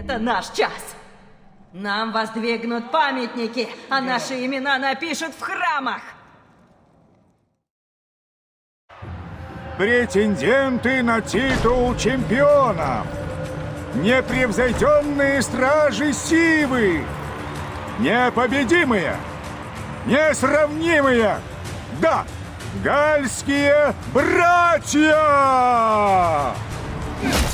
Это наш час. Нам воздвигнут памятники, а наши имена напишут в храмах. Претенденты на титул чемпиона. Непревзойденные стражи Сивы. Непобедимые. Несравнимые. Да, гальские братья! Лучше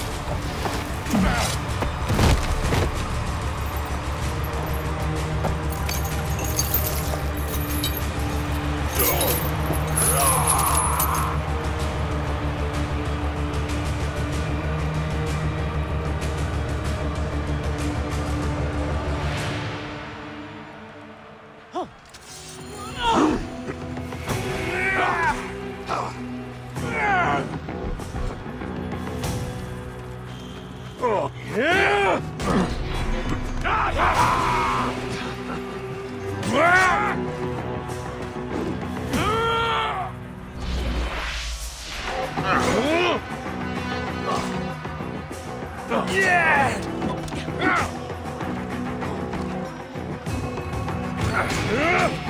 Ah!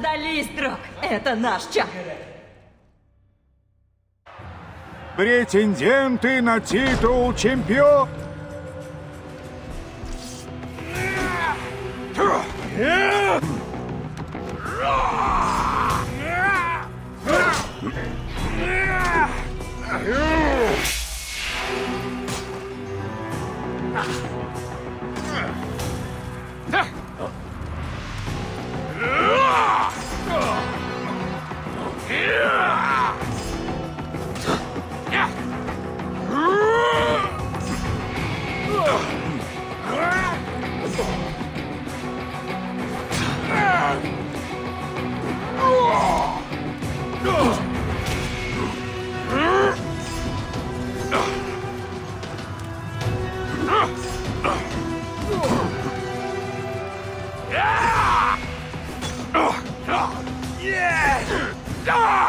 Дождались, друг! Это наш час! Претенденты на титул чемпион... Все,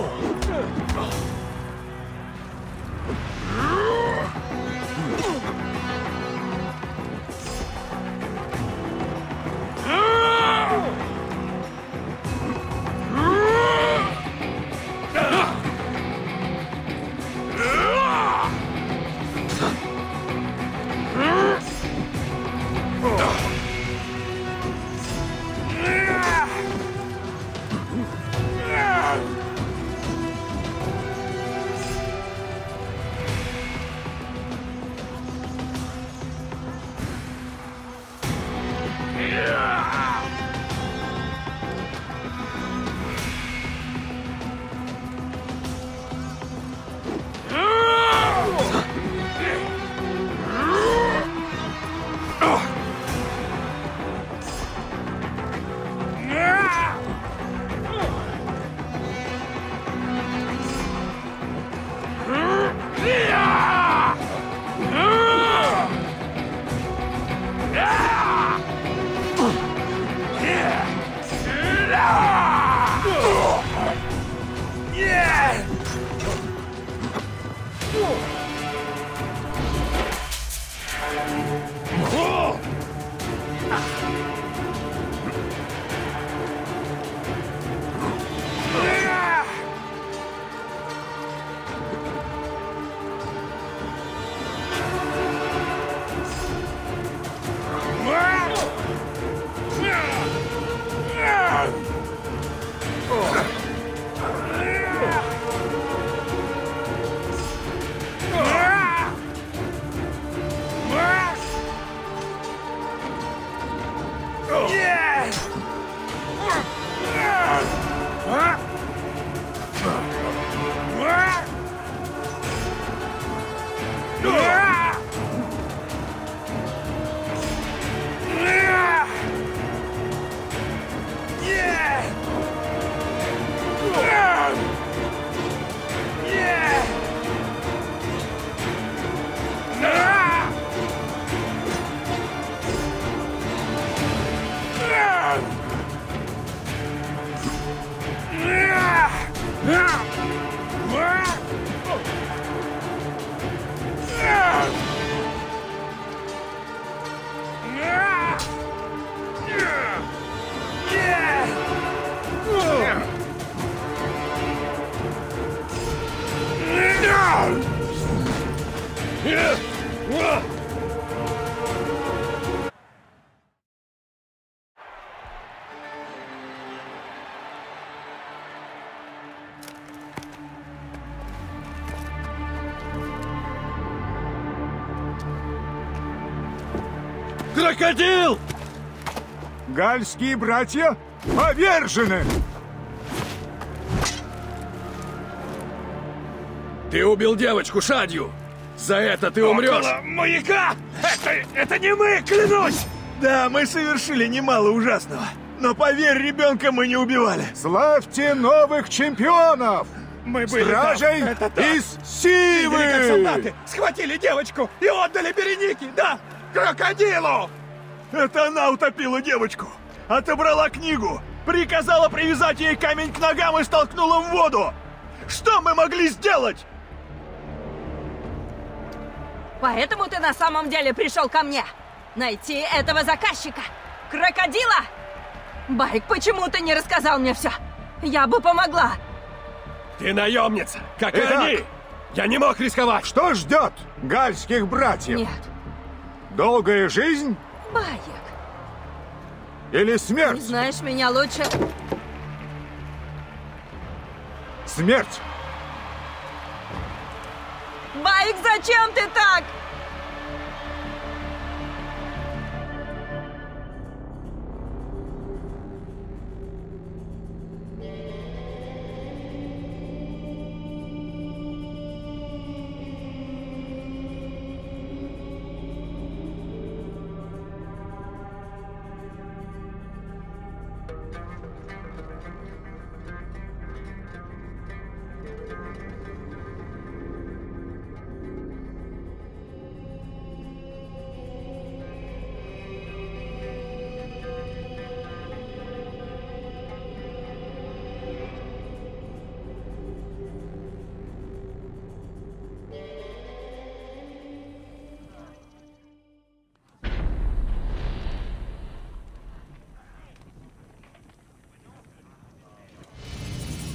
我的愤 Yeah. Крокодил! Гальские братья повержены! Ты убил девочку Шадью! За это ты умрешь! Около маяка! Это, это не мы, клянусь! Да, мы совершили немало ужасного. Но поверь, ребенка мы не убивали. Славьте новых чемпионов! Мы были Стражей там. Это так. из Сивы! Видели, как солдаты схватили девочку и отдали Береники, да? Крокодилу! Это она утопила девочку. Отобрала книгу. Приказала привязать ей камень к ногам и столкнула в воду. Что мы могли сделать? Поэтому ты на самом деле пришел ко мне? Найти этого заказчика? Крокодила? Байк, почему ты не рассказал мне все? Я бы помогла. Ты наемница, как и Итак. они! Я не мог рисковать! Что ждет гальских братьев? Нет, Долгая жизнь Байк, или ты смерть? знаешь меня лучше. Смерть! Байк, зачем ты так?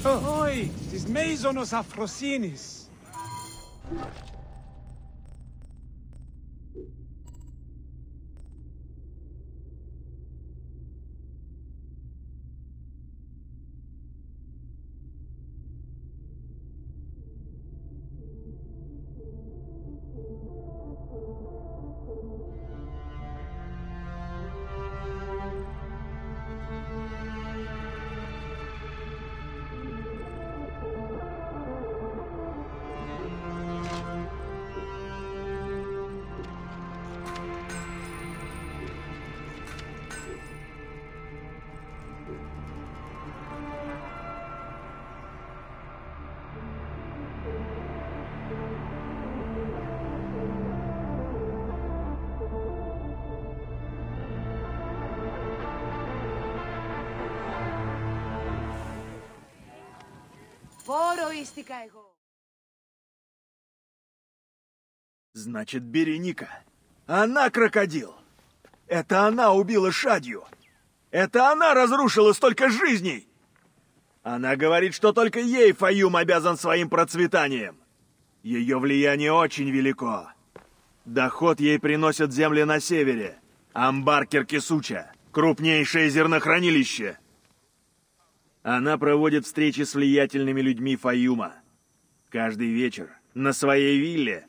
Oi, της Μέιζονος Αφροσύνης. Πόροιστηκα εγώ. Значит, Береника. Она крокодил. Это она убила Шадью. Это она разрушила столько жизней. Она говорит, что только ей Фаюм обязан своим процветанием. Ее влияние очень велико. Доход ей приносят земли на севере. Амбар Киркисуча. Крупнейшее зернохранилище. Она проводит встречи с влиятельными людьми Фаюма. Каждый вечер на своей вилле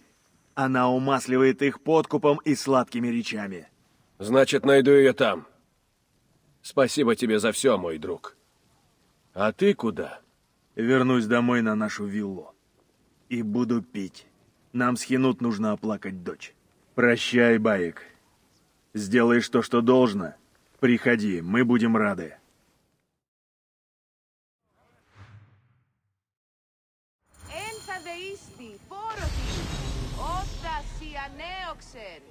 она умасливает их подкупом и сладкими речами. Значит, найду ее там. Спасибо тебе за все, мой друг. А ты куда? Вернусь домой на нашу виллу. И буду пить. Нам с Хинут нужно оплакать дочь. Прощай, Баек. Сделаешь то, что должно. Приходи, мы будем рады. Jackson.